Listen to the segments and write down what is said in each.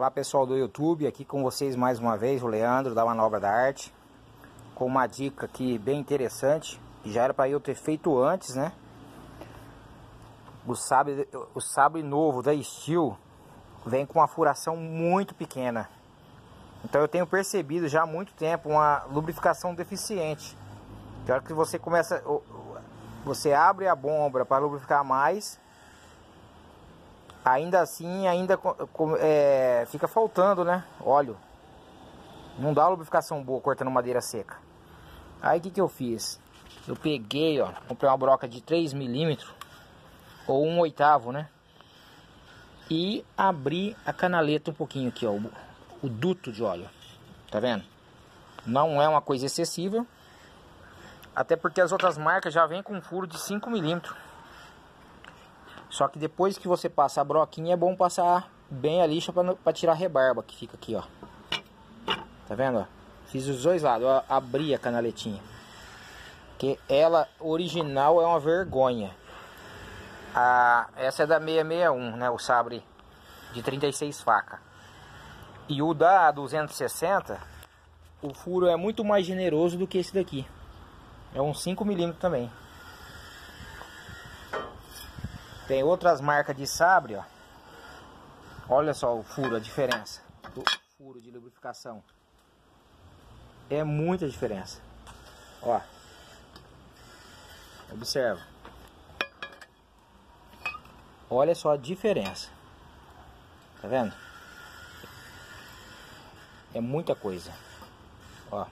Olá pessoal do YouTube, aqui com vocês mais uma vez, o Leandro da Manobra da Arte Com uma dica aqui bem interessante, que já era para eu ter feito antes, né? O sabre, o sabre novo da Steel vem com uma furação muito pequena Então eu tenho percebido já há muito tempo uma lubrificação deficiente Que hora que você começa, você abre a bomba para lubrificar mais ainda assim ainda é, fica faltando né? Óleo. Não dá lubrificação boa cortando madeira seca. Aí o que que eu fiz? Eu peguei ó comprei uma broca de 3 milímetros ou um oitavo né? E abri a canaleta um pouquinho aqui ó o, o duto de óleo. Tá vendo? Não é uma coisa excessiva até porque as outras marcas já vêm com furo de 5 milímetros só que depois que você passa a broquinha, é bom passar bem a lixa para tirar a rebarba que fica aqui, ó. Tá vendo? Fiz os dois lados, ó, abri a canaletinha. Que ela, original, é uma vergonha. A, essa é da 661, né? O sabre de 36 facas. E o da 260, o furo é muito mais generoso do que esse daqui. É um 5 milímetros também. Tem outras marcas de sabre, ó. Olha só o furo, a diferença do furo de lubrificação. É muita diferença. Ó. Observa. Olha só a diferença. Tá vendo? É muita coisa. Ó.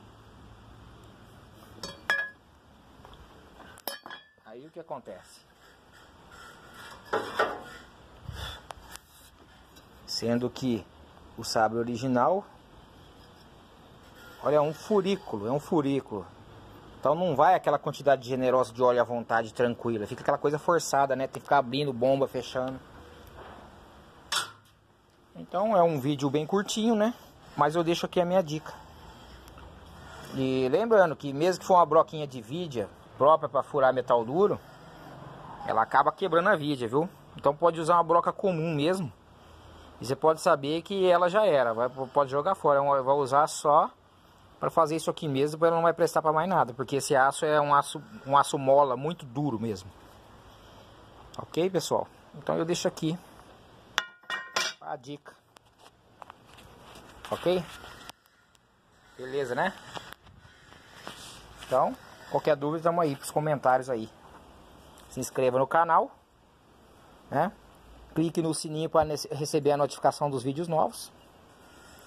Aí o que acontece? Sendo que o sabre original, olha, é um furículo, é um furículo. Então não vai aquela quantidade generosa de óleo à vontade, tranquila. Fica aquela coisa forçada, né? Tem que ficar abrindo bomba, fechando. Então é um vídeo bem curtinho, né? Mas eu deixo aqui a minha dica. E lembrando que mesmo que for uma broquinha de vidia própria para furar metal duro, ela acaba quebrando a vidia, viu? Então pode usar uma broca comum mesmo. E você pode saber que ela já era, vai, pode jogar fora, vai usar só para fazer isso aqui mesmo, ela não vai prestar para mais nada, porque esse aço é um aço, um aço mola muito duro mesmo. Ok, pessoal? Então eu deixo aqui a dica. Ok? Beleza, né? Então, qualquer dúvida, estamos aí pros comentários aí. Se inscreva no canal, né? Clique no sininho para receber a notificação dos vídeos novos.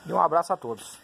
E um abraço a todos.